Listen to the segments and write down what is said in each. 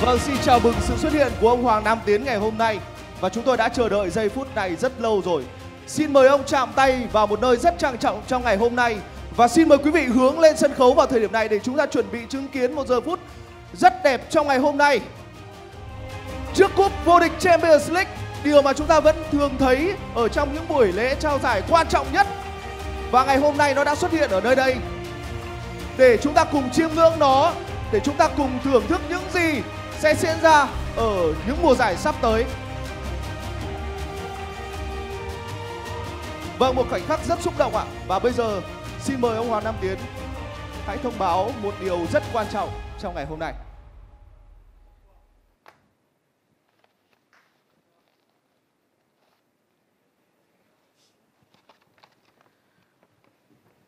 Vâng, xin chào mừng sự xuất hiện của ông Hoàng Nam Tiến ngày hôm nay. Và chúng tôi đã chờ đợi giây phút này rất lâu rồi. Xin mời ông chạm tay vào một nơi rất trang trọng trong ngày hôm nay. Và xin mời quý vị hướng lên sân khấu vào thời điểm này để chúng ta chuẩn bị chứng kiến một giờ phút rất đẹp trong ngày hôm nay. Trước cúp vô địch Champions League Điều mà chúng ta vẫn thường thấy ở trong những buổi lễ trao giải quan trọng nhất. Và ngày hôm nay nó đã xuất hiện ở nơi đây. Để chúng ta cùng chiêm ngưỡng nó Để chúng ta cùng thưởng thức những gì sẽ diễn ra ở những mùa giải sắp tới. Vâng, một khoảnh khắc rất xúc động ạ. Và bây giờ xin mời ông Hoàng Nam Tiến. Hãy thông báo một điều rất quan trọng trong ngày hôm nay.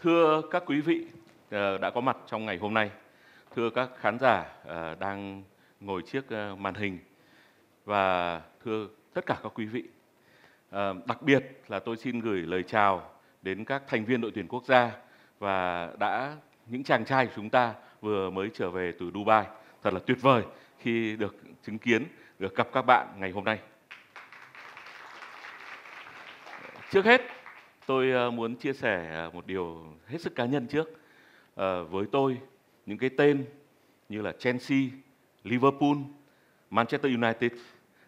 Thưa các quý vị ờ, đã có mặt trong ngày hôm nay, thưa các khán giả ờ, đang ngồi trước ờ, màn hình và thưa tất cả các quý vị. Ờ, đặc biệt là tôi xin gửi lời chào đến các thành viên đội tuyển quốc gia và đã những chàng trai của chúng ta vừa mới trở về từ Dubai. Thật là tuyệt vời khi được chứng kiến, được gặp các bạn ngày hôm nay. Trước hết tôi ờ, muốn chia sẻ một điều hết sức cá nhân trước à, với tôi những cái tên như là Chelsea, Liverpool, Manchester United,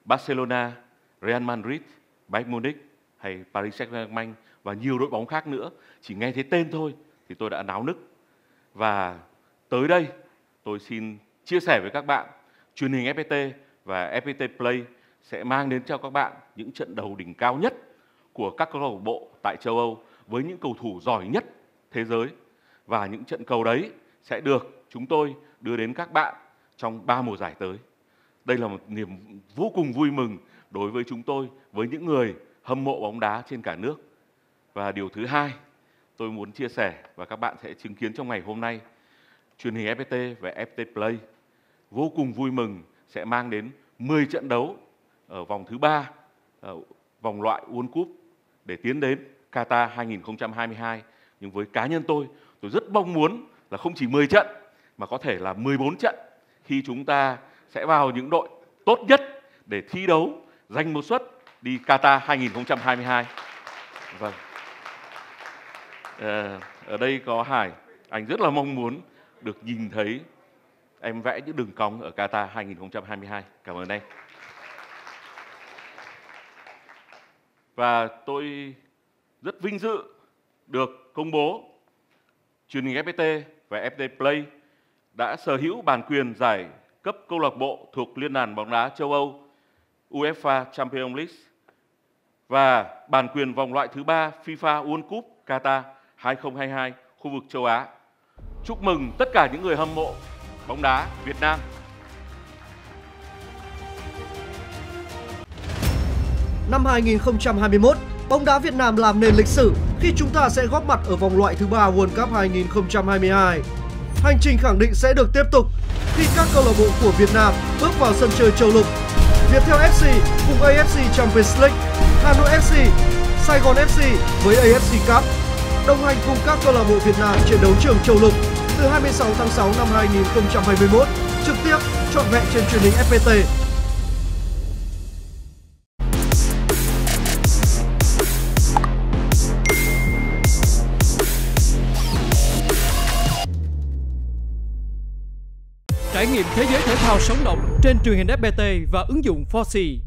Barcelona, Real Madrid, Bayern Munich hay Paris Saint-Germain và nhiều đội bóng khác nữa. Chỉ nghe thấy tên thôi thì tôi đã náo nức. Và tới đây tôi xin chia sẻ với các bạn truyền hình FPT và FPT Play sẽ mang đến cho các bạn những trận đấu đỉnh cao nhất của các câu lạc bộ tại châu Âu với những cầu thủ giỏi nhất thế giới. Và những trận cầu đấy sẽ được chúng tôi đưa đến các bạn trong ba mùa giải tới. Đây là một niềm vô cùng vui mừng đối với chúng tôi, với những người hâm mộ bóng đá trên cả nước. Và điều thứ hai, tôi muốn chia sẻ và các bạn sẽ chứng kiến trong ngày hôm nay, truyền hình FPT và FPT Play vô cùng vui mừng sẽ mang đến 10 trận đấu ở vòng thứ ba ờ, vòng loại World Cup để tiến đến Qatar 2022. Nhưng với cá nhân tôi, tôi rất mong muốn là không chỉ 10 trận mà có thể là 14 trận khi chúng ta sẽ vào những đội tốt nhất để thi đấu giành một suất đi Qatar 2022. Vâng. À, ở đây có Hải, anh rất là mong muốn được nhìn thấy em vẽ những đường cong ở Qatar 2022. Cảm ơn anh. Và tôi rất vinh dự được công bố truyền hình FPT và FPT Play đã sở hữu bản quyền giải cấp câu lạc bộ thuộc Liên đoàn bóng đá châu Âu UEFA Champions League và bản quyền vòng loại thứ ba FIFA World Cup Qatar 2022 khu vực châu Á. Chúc mừng tất cả những người hâm mộ bóng đá Việt Nam Năm 2021, bóng đá Việt Nam làm nên lịch sử khi chúng ta sẽ góp mặt ở vòng loại thứ ba World Cup 2022. Hành trình khẳng định sẽ được tiếp tục khi các câu lạc bộ của Việt Nam bước vào sân chơi châu lục. Viettel FC cùng AFC Champions League, Hà Nội FC, Sài Gòn FC với AFC Cup đồng hành cùng các câu lạc bộ Việt Nam trên đấu trường châu lục từ 26 tháng 6 năm 2021 trực tiếp trọn vẹn trên truyền hình FPT Trải nghiệm thế giới thể thao sống động trên truyền hình FPT và ứng dụng 4C.